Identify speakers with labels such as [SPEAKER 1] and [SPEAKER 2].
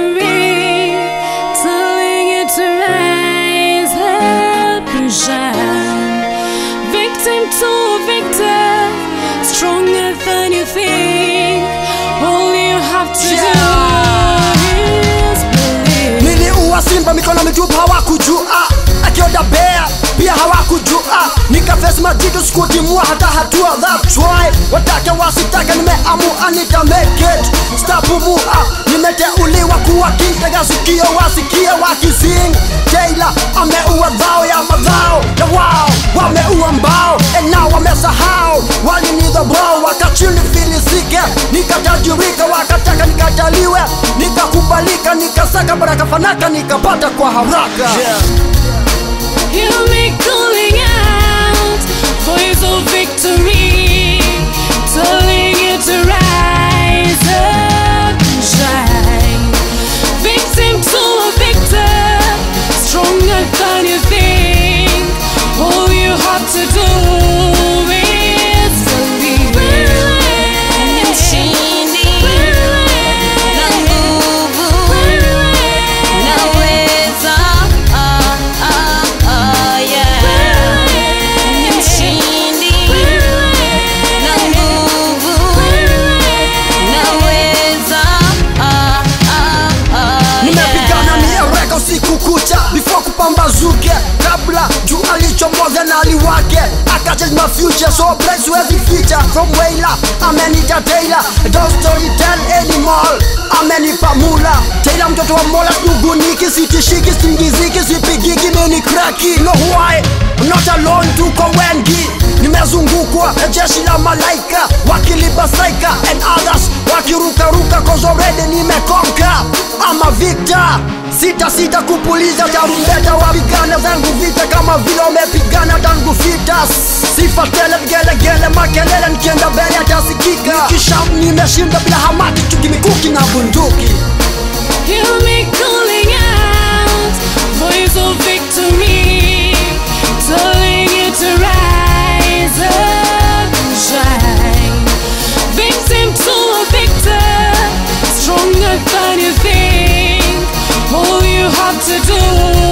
[SPEAKER 1] victory, telling you to rise shine. Victim to victim, stronger than you think. All you have to do is believe.
[SPEAKER 2] niliua simba mikono mitupu hawakujua akioda bea pia hawakujua nikafesi majitu sikutimua hata hatua that's why watake wasitake nimeamua nita make it stapumua nimeteuliwa kuwa kitega sikio wasikie wakising Taylor ameua dhao ya madhao ya wao wameua mbao ena wamesahau. Walinidhabao wakachini filisike. Nikatajirika wakataka nikataliwe. Nikakubalika nikasaka baraka fanaka nikapata kwa haraka.
[SPEAKER 1] Hear stronger than you think. All you have to do is believe.
[SPEAKER 3] Mshindi na nguvu naweza ah, ah, ah, yeah. Ni mshindi na nguvu naweza ah, ah, ah,
[SPEAKER 2] nimepigana
[SPEAKER 3] yeah.
[SPEAKER 2] miereka usiku kucha before kupambazuke kabla juu alichomoza na aliwake. Akachange my so bright siwezi ficha from waila amenita Taylor don't story tell anymore amenipa mula Taylor mtoto wa mola sinuguniki sitishiki singiziki sipigiki mini kraki no why? Not alone tuko wengi nimezungukwa na jeshi la malaika wakilibasaika and others wakirukaruka already nimekonka ama victor sita sita kupuliza tarumbeta wapigana zangu vita kama vile wamepigana tangu fitas sifa tele vigelegele makelele nikienda mbele atasikika. Nikisha nimeshinda bila hamaki chukimikuki na bunduki.
[SPEAKER 1] Kill me calling to do.